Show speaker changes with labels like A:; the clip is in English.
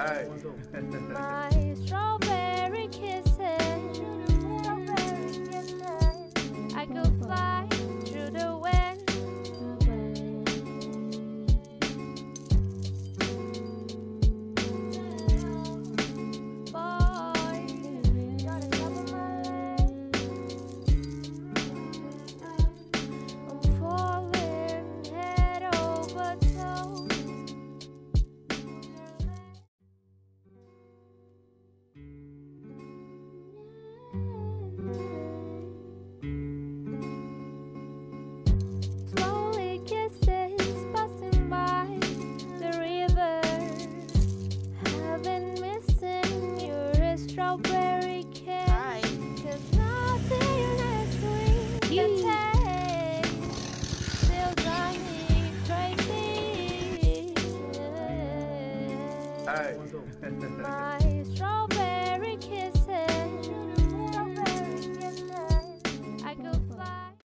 A: My crazy. My